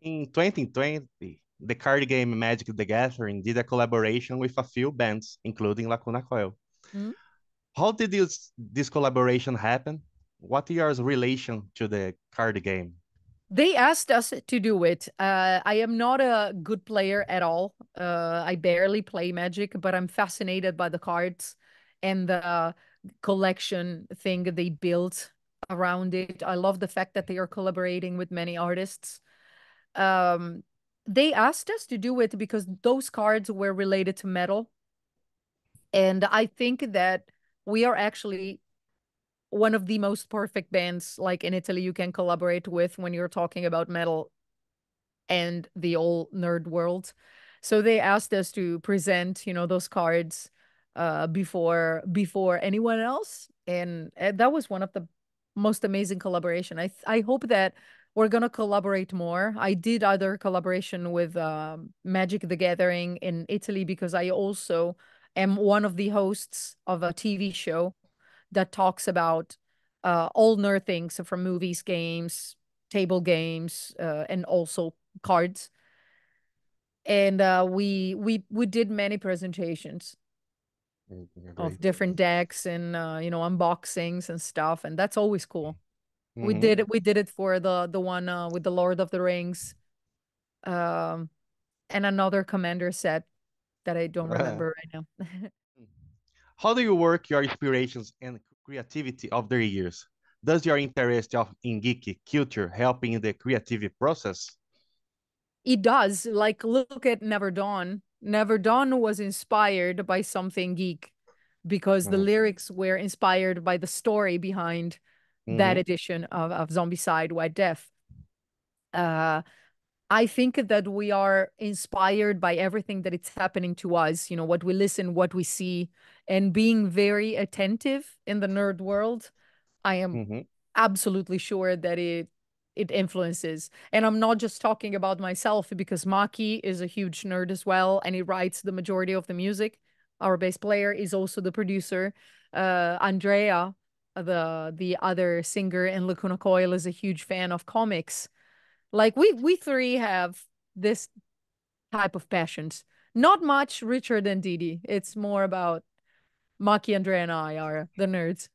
In 2020, the card game Magic the Gathering did a collaboration with a few bands, including Lacuna Coil. Mm. How did this, this collaboration happen? What is your relation to the card game? They asked us to do it. Uh, I am not a good player at all. Uh, I barely play Magic, but I'm fascinated by the cards and the collection thing they built around it. I love the fact that they are collaborating with many artists. Um, they asked us to do it because those cards were related to metal. And I think that we are actually one of the most perfect bands like in Italy you can collaborate with when you're talking about metal and the old nerd world. So they asked us to present, you know, those cards uh before before anyone else and, and that was one of the most amazing collaboration. I I hope that we're gonna collaborate more. I did other collaboration with um, Magic the Gathering in Italy because I also am one of the hosts of a TV show that talks about uh, all nerd things from movies, games, table games, uh, and also cards. And uh, we we we did many presentations of different decks and uh, you know unboxings and stuff, and that's always cool. Mm-hmm. We did it. We did it for the the one uh, with the Lord of the Rings, um, and another commander set that I don't remember right now. How do you work your inspirations and creativity of the years? Does your interest of in geeky culture help in the creative process? It does. Like look at Never Dawn. Never Dawn was inspired by something geek because mm. the lyrics were inspired by the story behind mm-hmm. that edition of, of Zombicide White Death. Uh, I think that we are inspired by everything that it's happening to us, you know, what we listen, what we see, and being very attentive in the nerd world. I am mm-hmm. absolutely sure that it it influences. And I'm not just talking about myself because Maki is a huge nerd as well, and he writes the majority of the music. Our bass player is also the producer. Uh, Andrea the the other singer in Lacuna Coil is a huge fan of comics. Like we we three have this type of passions. Not much richer than Didi. It's more about Maki, Andrea, and I are the nerds.